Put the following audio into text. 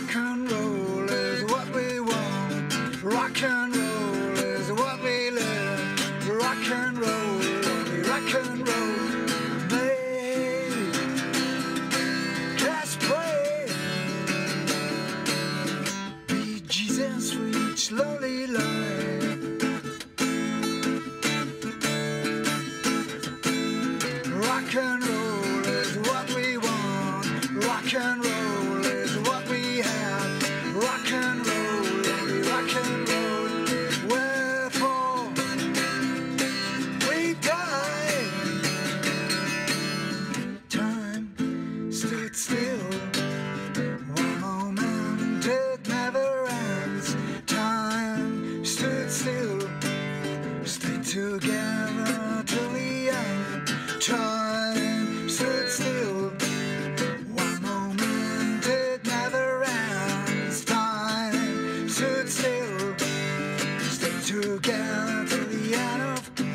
Rock and roll is what we want. Rock and roll is what we live. Rock and roll, rock and roll. Babe, slowly life. Rock and roll is what we want. Rock and roll. Still. One moment it never ends. Time stood still. Stay together till the end. Time stood still. One moment it never ends. Time stood still. Stay together till the end.